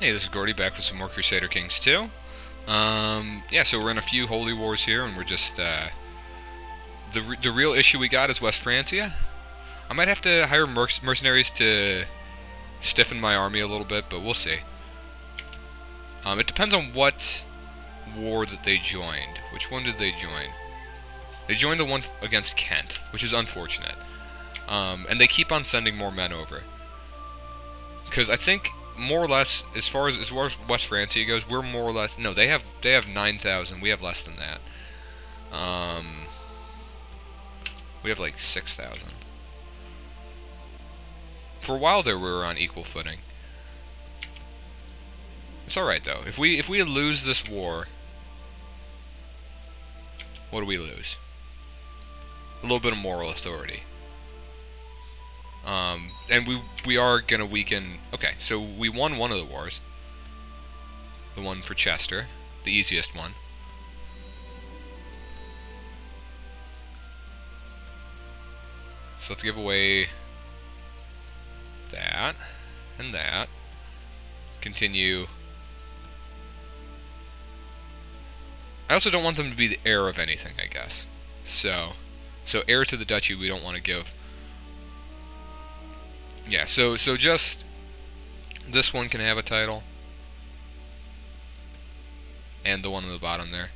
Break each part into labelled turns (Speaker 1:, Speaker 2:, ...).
Speaker 1: Hey, this is Gordy back with some more Crusader Kings 2. Um, yeah, so we're in a few holy wars here, and we're just, uh, the, re the real issue we got is West Francia. I might have to hire merc mercenaries to stiffen my army a little bit, but we'll see. Um, it depends on what war that they joined. Which one did they join? They joined the one against Kent, which is unfortunate. Um, and they keep on sending more men over. Because I think more or less, as far as as far as West Francia goes, we're more or less. No, they have they have nine thousand. We have less than that. Um, we have like six thousand. For a while there, we were on equal footing. It's all right though. If we if we lose this war, what do we lose? A little bit of moral authority. Um, and we we are gonna weaken. Okay, so we won one of the wars. The one for Chester, the easiest one. So let's give away that and that. Continue. I also don't want them to be the heir of anything, I guess. So, so heir to the duchy we don't want to give. Yeah, so so just this one can have a title. And the one on the bottom there.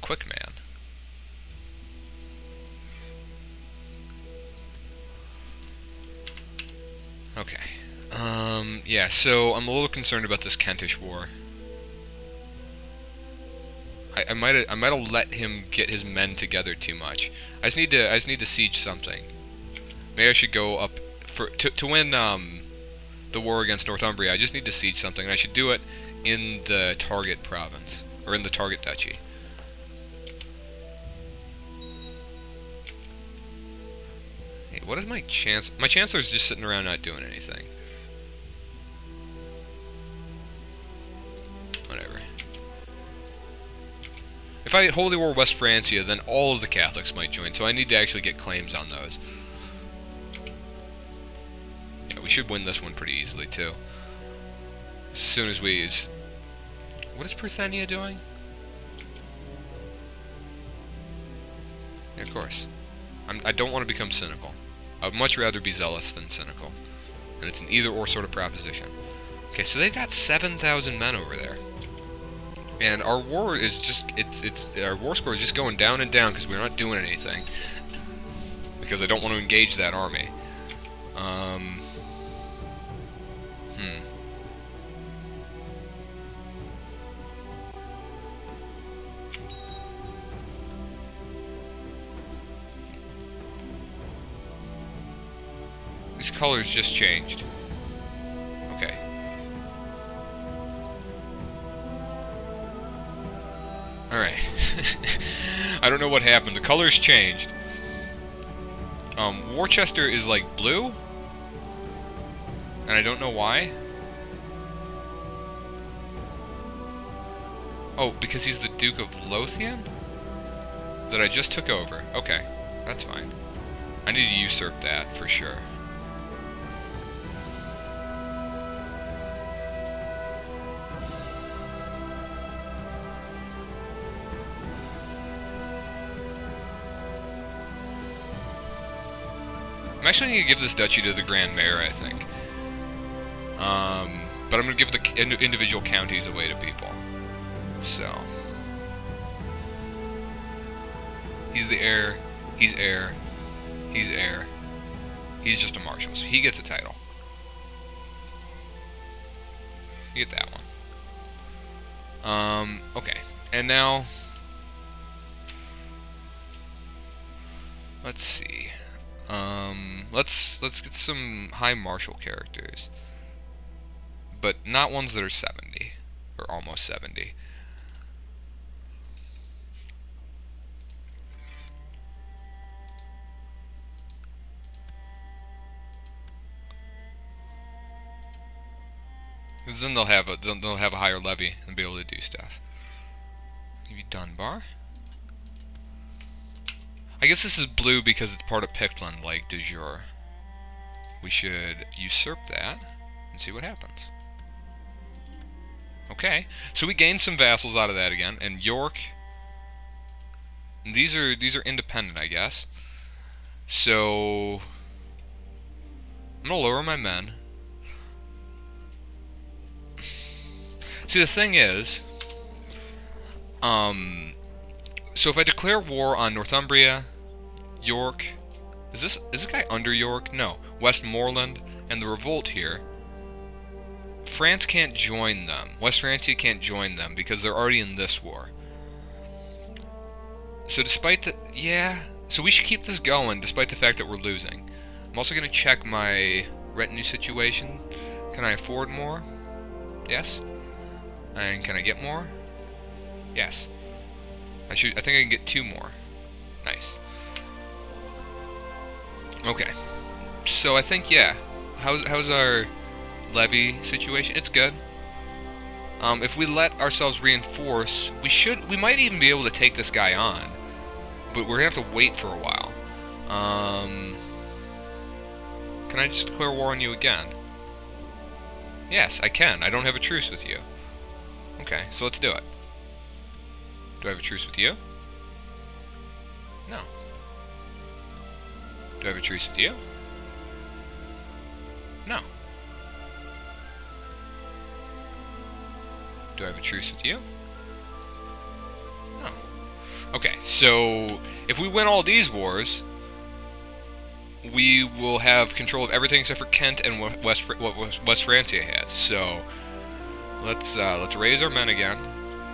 Speaker 1: Quick man. Okay. Um, yeah, so I'm a little concerned about this Kentish war. I, might I might have let him get his men together too much. I just need to I just need to siege something. Maybe I should go up for to to win um, the war against Northumbria. I just need to siege something, and I should do it in the target province or in the target duchy. Hey, what is my chance? My chancellor's just sitting around not doing anything. Whatever. If I Holy War West Francia, then all of the Catholics might join, so I need to actually get claims on those. Should win this one pretty easily, too. As soon as we... What is Persenia doing? Yeah, of course. I'm, I don't want to become cynical. I would much rather be zealous than cynical. And it's an either-or sort of proposition. Okay, so they've got 7,000 men over there. And our war is just, it's, it's, our war score is just going down and down because we're not doing anything. Because I don't want to engage that army. Um, hmm. Colors just changed. Okay. Alright. I don't know what happened. The colors changed. Um, Worcester is like blue? And I don't know why. Oh, because he's the Duke of Lothian? That I just took over. Okay, that's fine. I need to usurp that for sure. I'm actually going to give this duchy to the Grand Mayor, I think. Um, but I'm going to give the individual counties away to people. So. He's the heir. He's heir. He's heir. He's just a marshal, so he gets a title. You get that one. Um, okay. And now... Let's see. Um, let's let's get some high marshal characters, but not ones that are 70 or almost 70. Because then they'll have a they'll have a higher levy and be able to do stuff. Maybe Dunbar. I guess this is blue because it's part of Pictland, like de jure. We should usurp that. and see what happens. Okay, so we gained some vassals out of that again, and York. These are these are independent, I guess. So I'm gonna lower my men. See, the thing is, um, so if I declare war on Northumbria, York, is this is this guy under York? No, Westmoreland and the revolt here. France can't join them. West Francia can't join them because they're already in this war. So despite the yeah, so we should keep this going despite the fact that we're losing. I'm also going to check my retinue situation. Can I afford more? Yes. And can I get more? Yes. I should I think I can get two more. Nice. Okay. So I think yeah. How's how's our levy situation? It's good. Um, if we let ourselves reinforce, we should we might even be able to take this guy on but we're gonna have to wait for a while. Um, can I just declare war on you again? Yes, I can. I don't have a truce with you. Okay, so let's do it. Do I have a truce with you? No. Do I have a truce with you? No. Do I have a truce with you? No. Okay, so if we win all these wars, we will have control of everything except for Kent and West what West Francia has. So let's uh, let's raise our men again,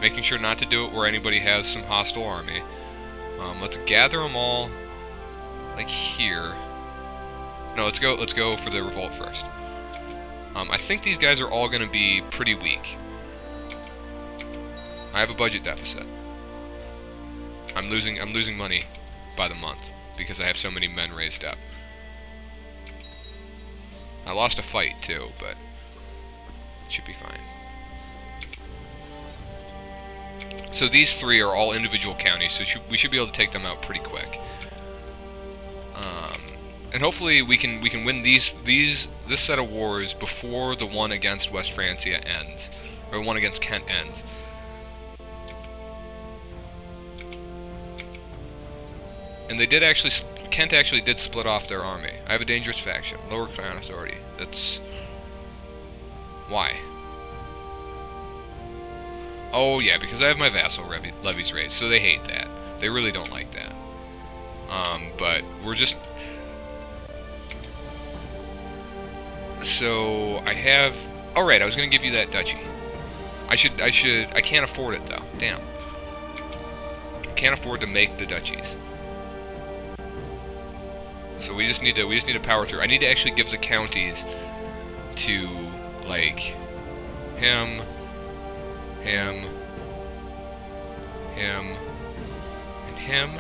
Speaker 1: making sure not to do it where anybody has some hostile army. Um, let's gather them all, like here. No, let's go. Let's go for the revolt first. Um, I think these guys are all going to be pretty weak. I have a budget deficit. I'm losing I'm losing money by the month because I have so many men raised up. I lost a fight too, but it should be fine. So these three are all individual counties, so we should be able to take them out pretty quick. Um, and hopefully we can we can win these these this set of wars before the one against West Francia ends, or the one against Kent ends. And they did actually, Kent actually did split off their army. I have a dangerous faction, lower crown authority. That's why. Oh yeah, because I have my vassal levies raised, so they hate that. They really don't like that. Um, but we're just so I have. All right, I was gonna give you that duchy. I should. I should. I can't afford it though. Damn. I can't afford to make the duchies. So we just need to we just need to power through. I need to actually give the counties to like him, him, him, and him.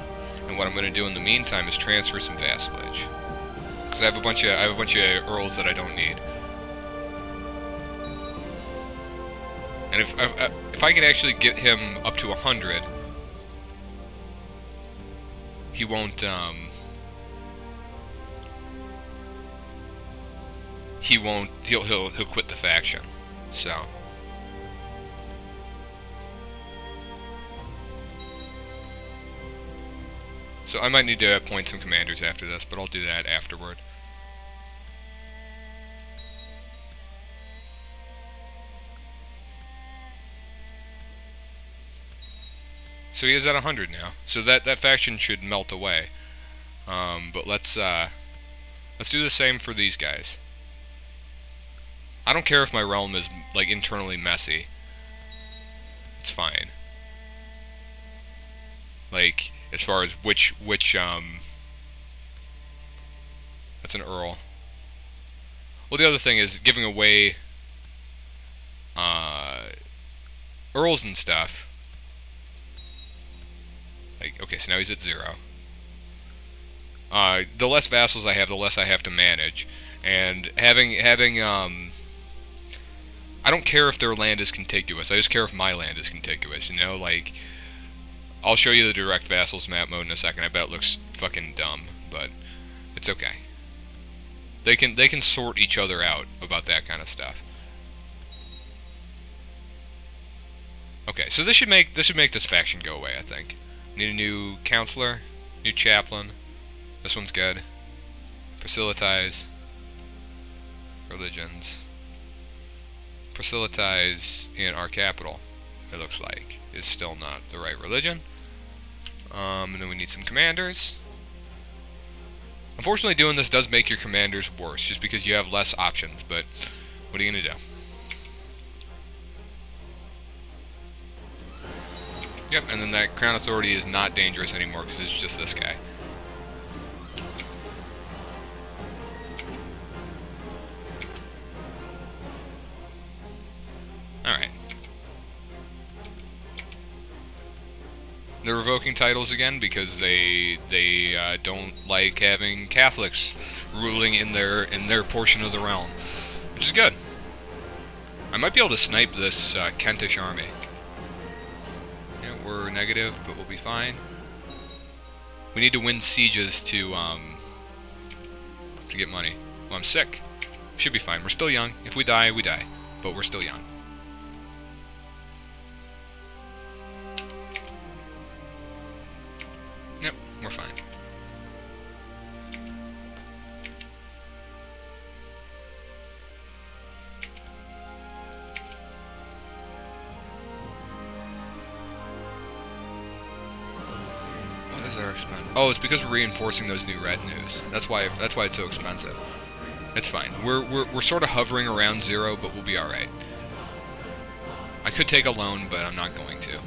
Speaker 1: And what I'm going to do in the meantime is transfer some vassalage, because I have a bunch of I have a bunch of earls that I don't need. And if if, if I can actually get him up to a hundred, he won't um, he won't he'll he'll he'll quit the faction. So So I might need to appoint some commanders after this, but I'll do that afterward. So he is at 100 now. So that, that faction should melt away. Um, but let's uh, let's do the same for these guys. I don't care if my realm is, like, internally messy. It's fine. Like, as far as which, which, um... That's an Earl. Well, the other thing is giving away, uh... Earls and stuff. Like, okay, so now he's at zero. Uh, the less vassals I have, the less I have to manage. And having, having, um I don't care if their land is contiguous. I just care if my land is contiguous. You know, like I'll show you the direct vassals map mode in a second. I bet it looks fucking dumb, but it's okay. They can they can sort each other out about that kind of stuff. Okay, so this should make this should make this faction go away, I think. Need a new counselor, new chaplain. This one's good. Facilitize. Religions. Facilitize in our capital, it looks like, is still not the right religion. Um, and then we need some commanders. Unfortunately, doing this does make your commanders worse, just because you have less options, but what are you going to do? Yep, and then that Crown Authority is not dangerous anymore, because it's just this guy. Titles again because they they uh, don't like having Catholics ruling in their in their portion of the realm, which is good. I might be able to snipe this uh, Kentish army. Yeah, we're negative, but we'll be fine. We need to win sieges to um, to get money. Well, I'm sick. Should be fine. We're still young. If we die, we die. But we're still young. Because we're reinforcing those new retinues. That's why. That's why it's so expensive. It's fine. We're we're we're sort of hovering around zero, but we'll be all right. I could take a loan, but I'm not going to.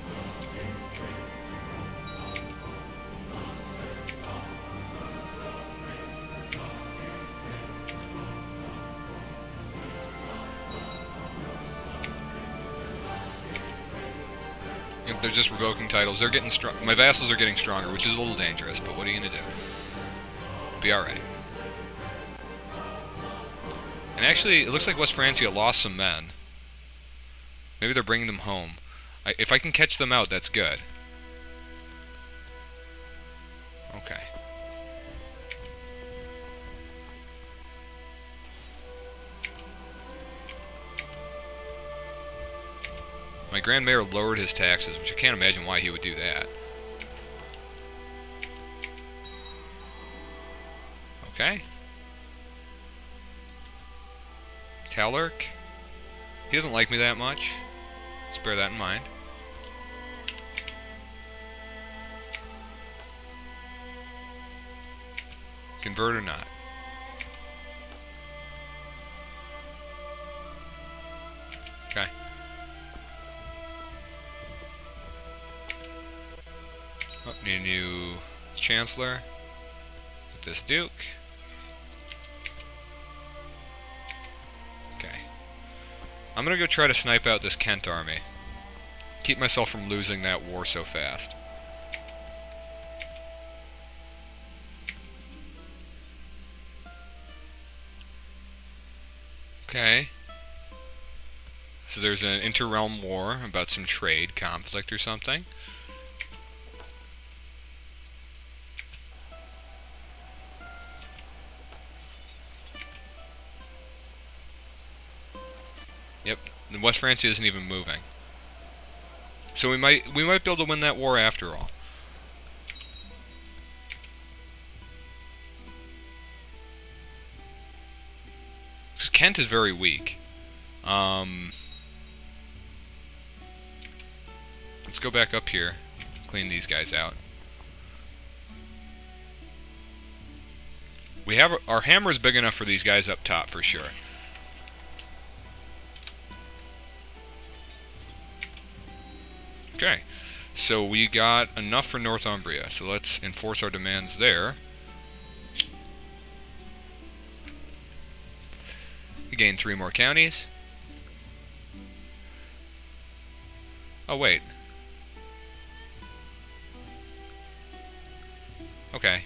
Speaker 1: They're just revoking titles. They're getting strong. My vassals are getting stronger, which is a little dangerous. But what are you gonna do? Be all right. And actually, it looks like West Francia lost some men. Maybe they're bringing them home. I, if I can catch them out, that's good. My Grand Mayor lowered his taxes, which I can't imagine why he would do that. Okay. Talark. He doesn't like me that much. Let's bear that in mind. Convert or not? Okay. Oh, need a new Chancellor. With this Duke. Okay. I'm gonna go try to snipe out this Kent army. Keep myself from losing that war so fast. Okay. So there's an inter-realm war about some trade conflict or something. And West Francia isn't even moving. So we might we might be able to win that war after all. Kent is very weak. Um, let's go back up here, clean these guys out. We have our hammer is big enough for these guys up top for sure. Okay, so we got enough for Northumbria, so let's enforce our demands there. Gain three more counties. Oh, wait. Okay.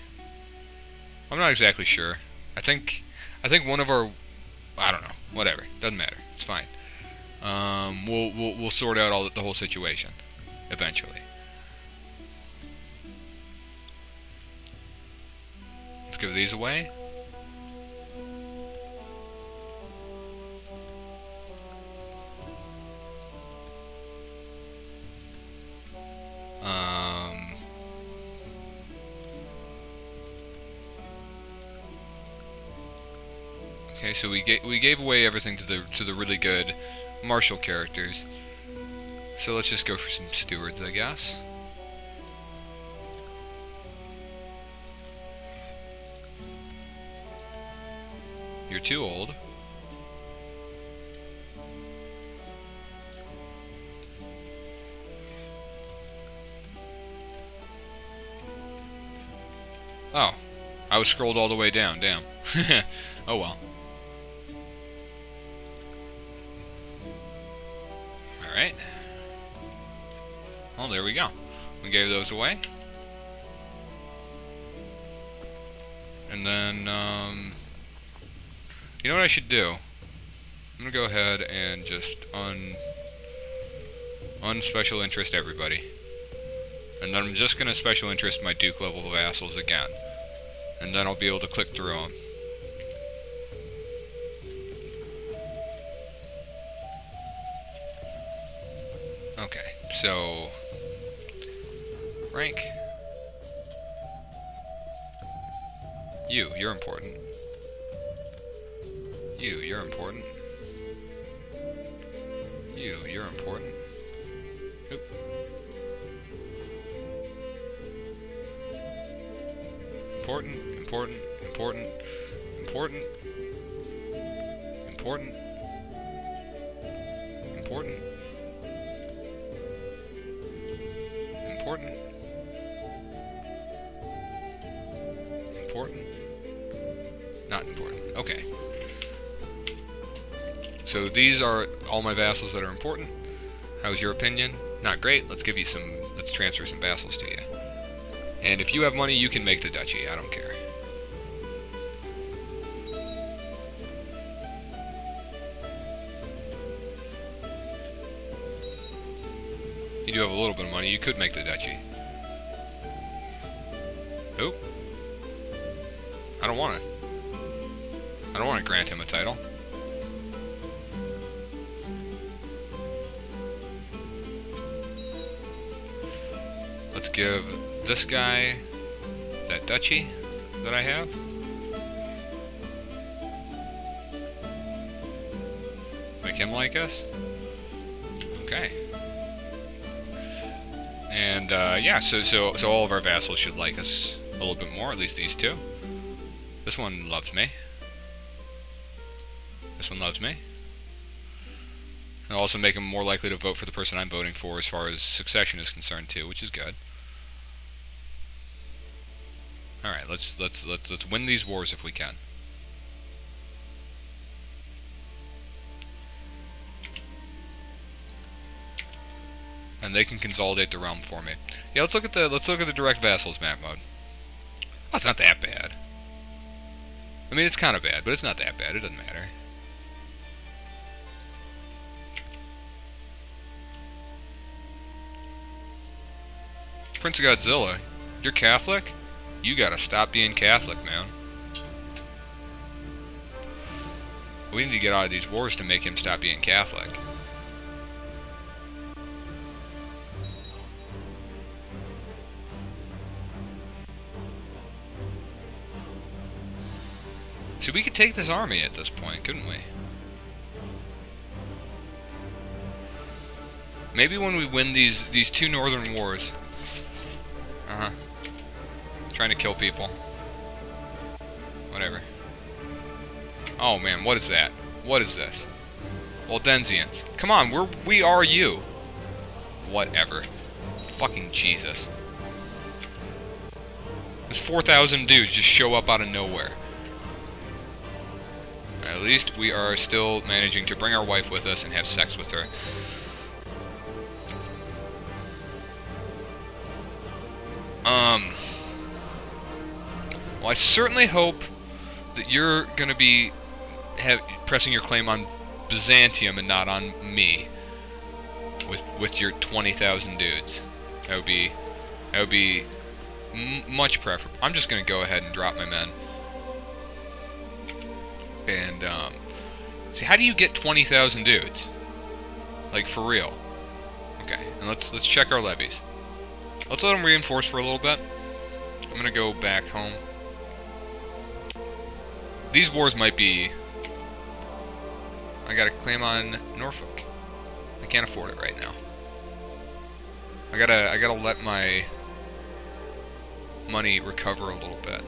Speaker 1: I'm not exactly sure. I think I think one of our I don't know. Whatever. Doesn't matter. It's fine. Um, we'll, we'll we'll sort out all the, the whole situation eventually. Let's give these away. Um, okay, so we, ga we gave away everything to the, to the really good martial characters. So let's just go for some stewards, I guess. You're too old. Oh. I was scrolled all the way down, damn. oh well. There we go. We gave those away. And then, um... You know what I should do? I'm gonna go ahead and just un... Unspecial interest everybody. And then I'm just gonna special interest my Duke level vassals again and then I'll be able to click through them. Okay, so rank. You, you're important. You, you're important. You, you're important. Oop. Important important, important, important, important, important, important, not important. Okay. So these are all my vassals that are important. How's your opinion? Not great. Let's give you some, let's transfer some vassals to you. And if you have money, you can make the duchy. I don't care. You do have a little bit of money. You could make the duchy. Who? I don't want to. I don't want to grant him a title. Let's give this guy that duchy that I have. Make him like us? Okay. And uh, yeah, so so so all of our vassals should like us a little bit more, at least these two. This one loves me. This one loves me. And also make them more likely to vote for the person I'm voting for as far as succession is concerned too, which is good. Alright, let's let's let's let's win these wars if we can. and they can consolidate the realm for me. Yeah, let's look at the let's look at the direct vassals map mode. It's not that bad. I mean, it's kind of bad, but it's not that bad. It doesn't matter. Prince of Godzilla, you're Catholic? You gotta stop being Catholic, man. We need to get out of these wars to make him stop being Catholic. See, we could take this army at this point, couldn't we? Maybe when we win these these two northern wars. Uh-huh. Trying to kill people. Whatever. Oh man, what is that? What is this? Waldensians. Come on, we're we are you. Whatever. Fucking Jesus. This 4,000 dudes just show up out of nowhere. Least we are still managing to bring our wife with us and have sex with her. Um... Well, I certainly hope that you're going to be pressing your claim on Byzantium and not on me with with your 20,000 dudes. That would be that would be much preferable. I'm just going to go ahead and drop my men. And, um, see, how do you get 20,000 dudes? Like, for real. Okay, and let's, let's check our levies. Let's let them reinforce for a little bit. I'm gonna go back home. These wars might be I gotta claim on Norfolk. I can't afford it right now. I gotta I gotta let my money recover a little bit.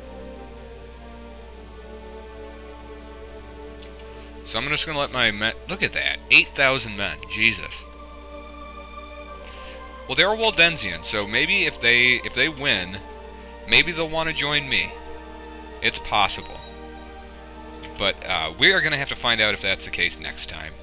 Speaker 1: So I'm just gonna let my men look at that. Eight thousand men. Jesus. Well they're Waldensian, so maybe if they if they win, maybe they'll want to join me. It's possible. But uh, we are going to have to find out if that's the case next time.